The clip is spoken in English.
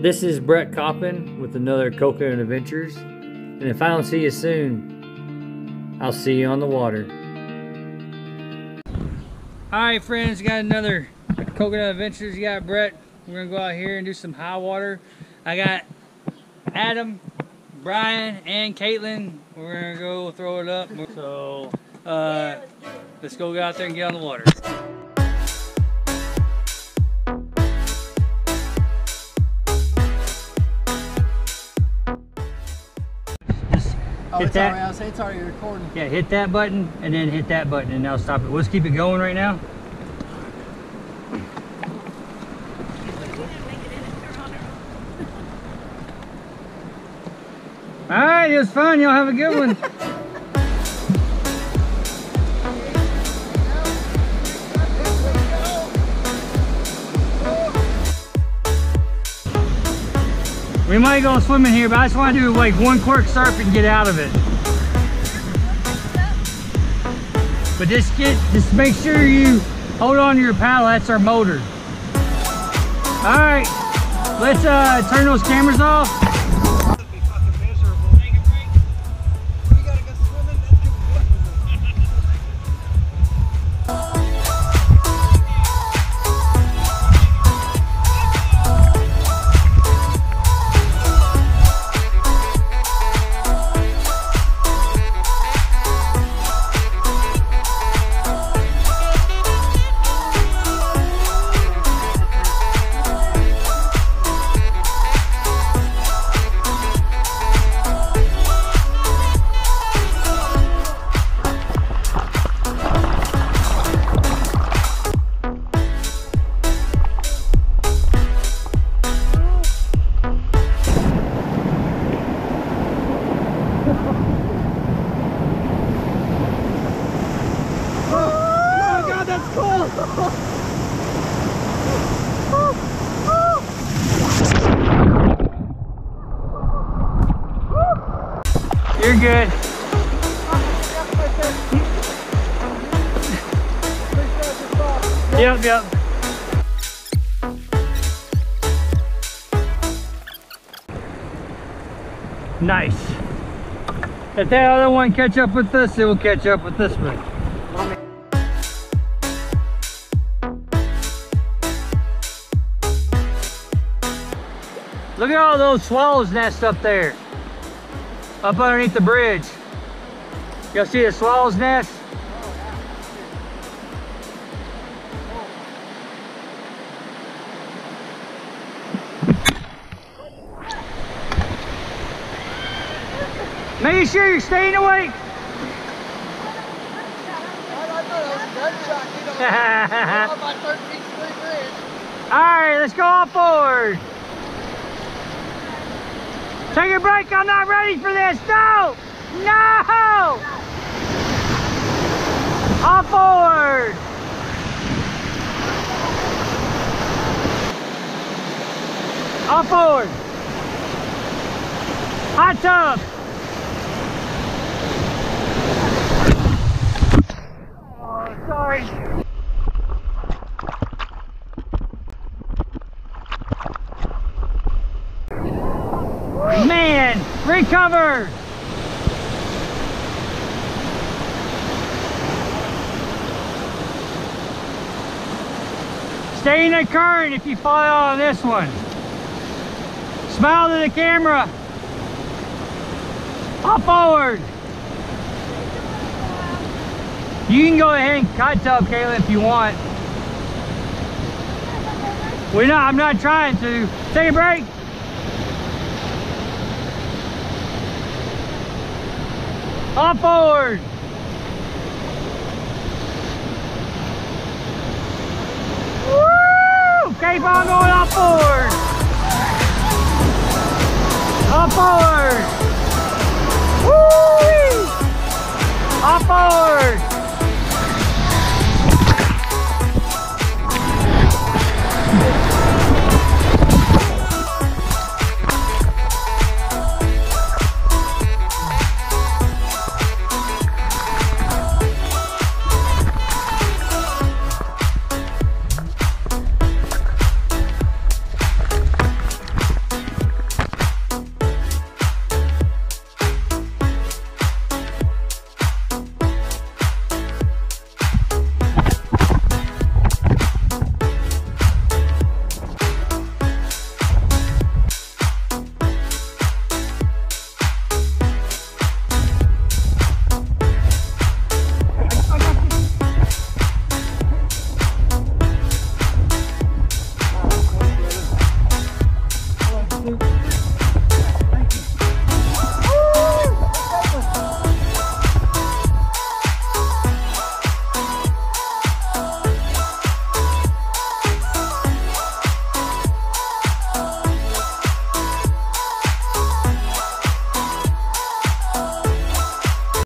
This is Bret Coffman with another Kokonut Adventures. And if I don't see you soon, I'll see you on the water. Alright friends, got another Kokonut Adventures. You got Bret. We're gonna go out here and do some high water. I got Adam, Brian, and Caitlin. We're gonna go throw it up. So uh, let's go out there and get on the water. Oh, hit it's that. already, I was saying it's already recording. Yeah, hit that button and then hit that button and now stop it. Let's keep it going right now. All right, it was fun. Y'all have a good one. We might go swimming here, but I just want to do like one quick surf and get out of it. But just get, just make sure you hold on to your paddle. That's our motor. All right, let's uh, turn those cameras off. You're good. Yep, yep. Nice. If that other one catch up with this, it will catch up with this one. Look at all those swallows nests up there. Up underneath the bridge. Y'all see the swallows nest? Make sure you're staying awake. All right, let's go off forward. Take a break. I'm not ready for this. No! No! Off forward. Off forward. Hot tub. Oh, sorry. Recover! Stay in the current if you fall out on this one. Smile to the camera. Up forward. You can go ahead and cut tub, Kayla, if you want. We're not, I'm not trying to. Take a break. Off forward. Woo! Keep on going off forward. Off forward. Woo! -wee. Off forward.